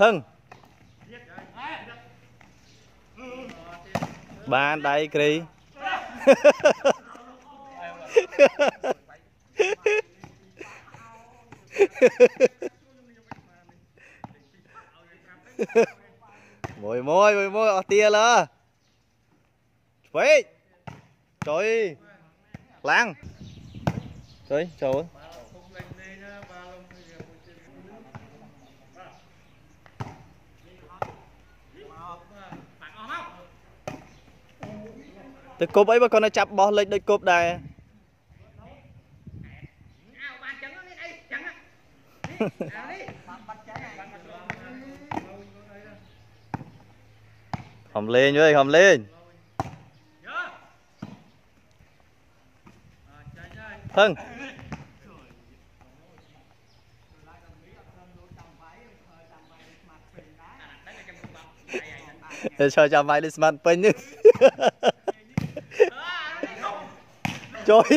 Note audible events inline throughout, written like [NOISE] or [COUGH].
ភឹងបានដៃគ្រីមួយមួយមួយមួយអស់ទាលើឆ្វេងជួយខ្លាំងជួយចូល ទៅគប់អីបើគាត់នៅចាប់បោះលេចដូចគប់ដែរបានចឹងនេះអីចឹងអានេះបាត់ចឹងខំលេងវើយខំលេងផឹង ចូលចាំវាយលេខស្មាត់ពេញនេះជួយ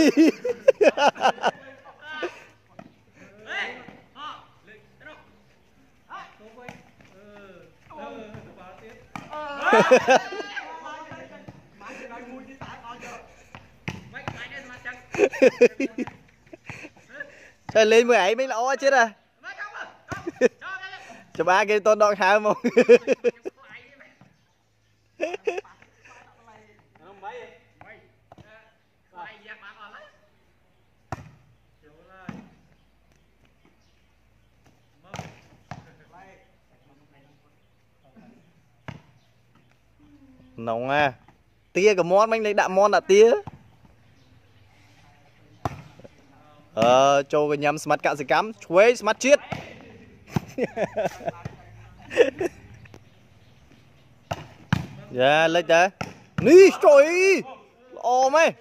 តែលេងមួយឯងមិនល្អចិត្តហ៎ច្បាស់គេតដកហើមក nóng à. Tia cả món anh lấy đạm món đã à, tia? Ờ cho cái nhắm smart cạn gì cắm. Chuối smart chết [LAUGHS] dạ lấy chả ní trời ồ mày.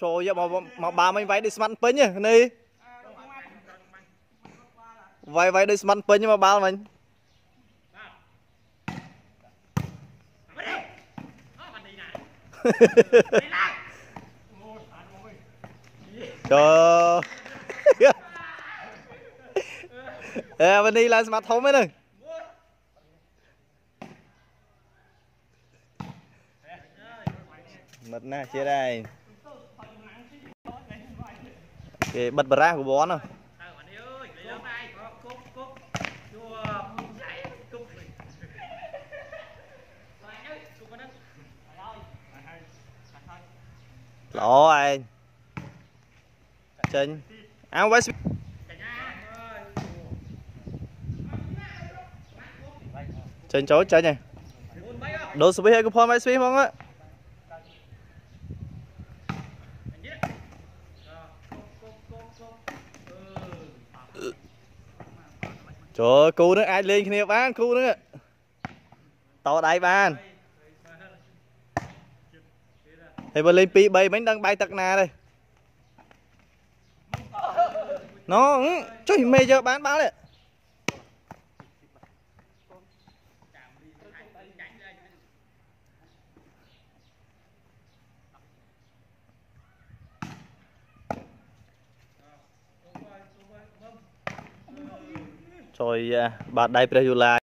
Trời giờ mà mà bà mình vay đi săn pin nhỉ, này vay vay đi săn pin nhưng mà ba mình [LAUGHS] trời [LAUGHS] អេវនីឡើងស្មាត់ធំហ្នឹងមិត្តណាស់ជាដែរគេបិទបារះកបនល្អឯងចេញអើវ៉ៃ ចេញចូលចេញហើយដូរស្វីឲ្យកុំផនវាយស្វីហ្មងចូលគូនឹងអាចលេងគ្នាបានគូនឹងតដៃបានហើយបើលេង2 3មិញដឹងបាយទឹកណាទេណូចុះមេយកបានបាល់ទេ ជួយបាត់ដៃព្រះយូឡា